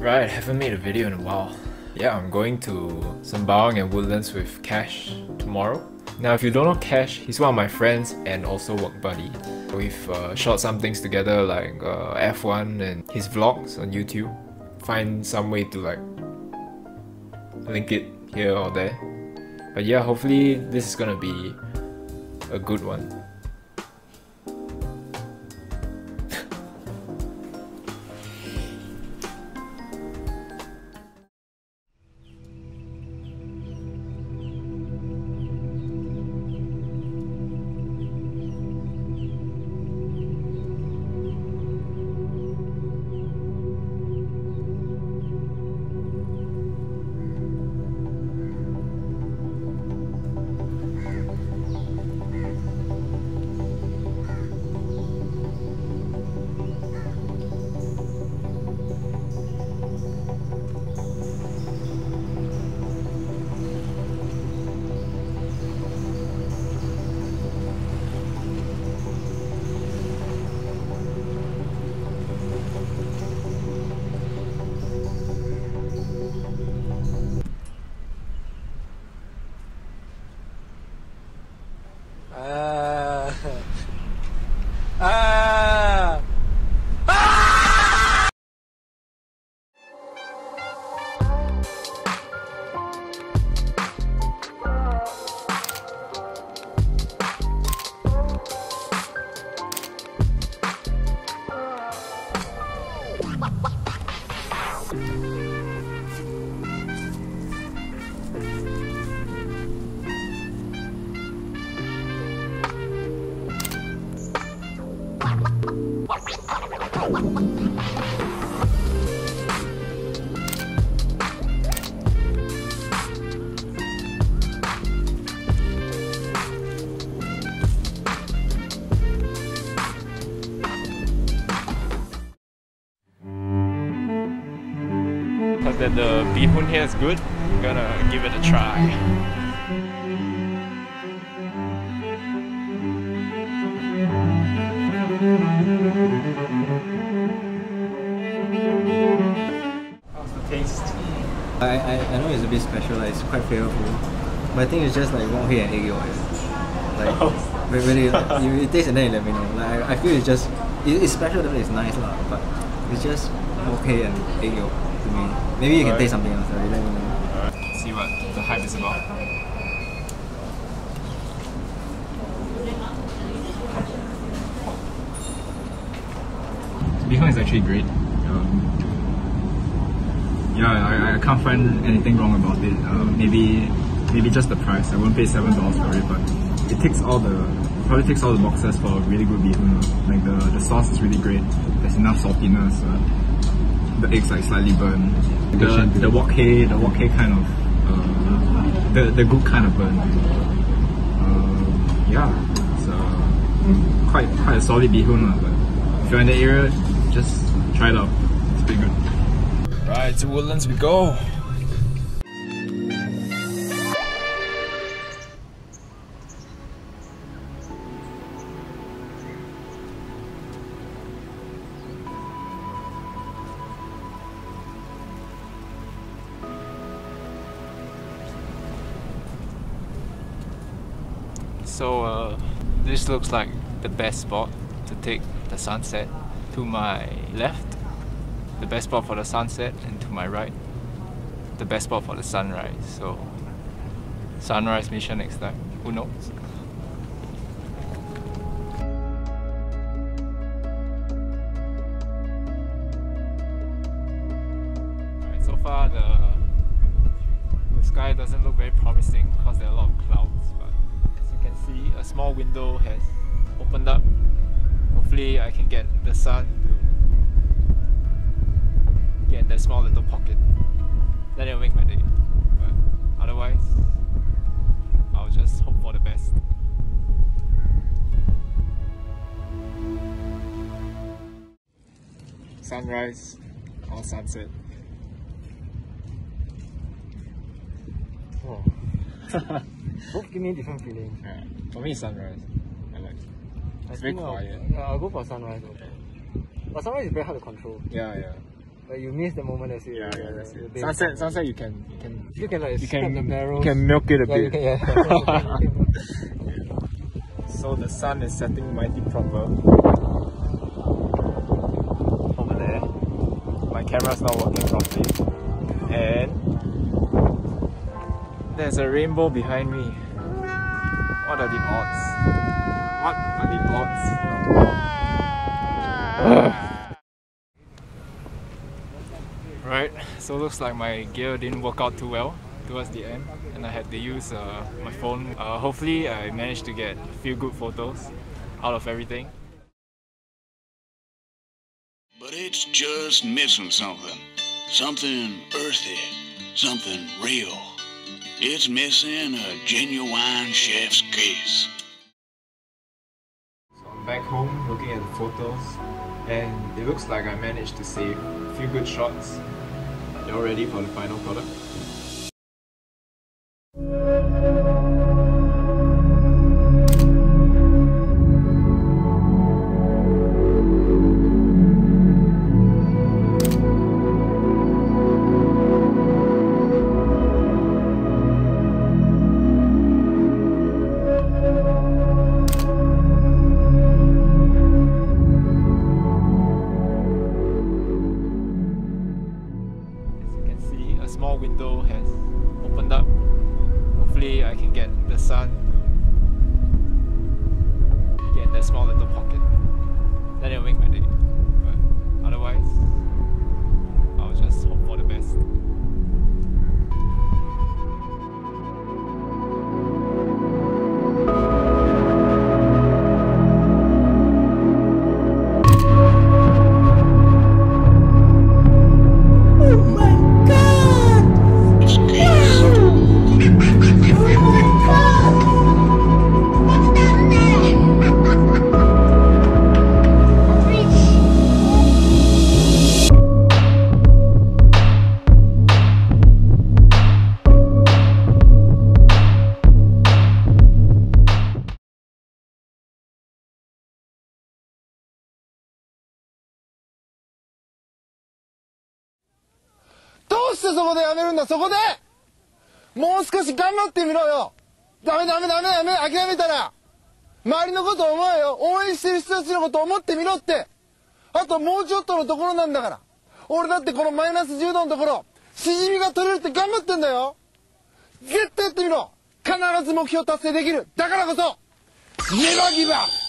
Right, haven't made a video in a while. Yeah, I'm going to Sembawang and Woodlands with Cash tomorrow. Now, if you don't know Cash, he's one of my friends and also work buddy. We've uh, shot some things together like uh, F1 and his vlogs on YouTube. Find some way to like link it here or there. But yeah, hopefully this is gonna be a good one. Because that the bihun here is good, I'm gonna give it a try. How's the taste? I, I, I know it's a bit special, like it's quite flavorful. But I think it's just like wok hei and egg yolk. Like, Oh. when, when you, you, you taste and then you let me know. Like, I, I feel it's just, it, it's special, definitely it's nice lah, but it's just wok hei and egg yolk Maybe you can Alright. taste something else, let me know. Alright, see what the hype is about. Bihun is actually great. Um, yeah, I, I can't find anything wrong about it. Um, maybe maybe just the price. I won't pay seven dollars for it, but it takes all the probably takes all the boxes for a really good bihun. Like the the sauce is really great. There's enough saltiness. Uh, the eggs like slightly burnt. The the wok hei, the wok hei kind of uh, the the good kind of burn. Uh, yeah, it's uh, quite quite a solid bihun, uh, but if you're in the area, just try it out. It's pretty good. Right, to Woodlands we go. So uh, this looks like the best spot to take the sunset. To my left, the best spot for the sunset, and to my right, the best spot for the sunrise. So sunrise mission next time. Who knows? So far the sky doesn't look very promising because there are a lot of clouds. Can see, a small window has opened up. Hopefully, I can get the sun to get that small little pocket. Then it'll make my day. But otherwise, I'll just hope for the best. Sunrise or sunset. Oh. Both give me different feelings. Yeah. For me, sunrise. I like. I It's very think I'll- quiet. yeah, I'll go for sunrise also. But sunrise is very hard to control. Yeah, yeah. Like you miss the moment as you. Yeah, yeah, that's it. Sunset, sunset, you can, you can, You can like you can, the barrels. you can milk it a yeah, bit. can, yeah. So the sun is setting mighty proper over there. My camera's not working properly, and there's a rainbow behind me. What are the odds? What are the odds? Right, so looks like my gear didn't work out too well towards the end and I had to use uh, my phone. Uh, hopefully I managed to get a few good photos out of everything. But it's just missing something. Something earthy. Something real. It's missing a genuine chef's kiss. So I'm back home looking at the photos and it looks like I managed to save a few good shots. You're ready for the final product? Small window has opened up. Hopefully, I can get the sun get that small little pocket. Then it'll make my day. But otherwise, してそこでやめるんだそこで。もう少し頑張ってみろよ。ダメダメダメダメ。諦めたら。周りのこと思えよ。応援してる人たちのこと思ってみろって。あともうちょっとのところなんだから。俺だってこのマイナス10度のところしじみが取れるって頑張ってんだよ。絶対やってみろ。必ず目標達成できる。だからこそネバギブアップ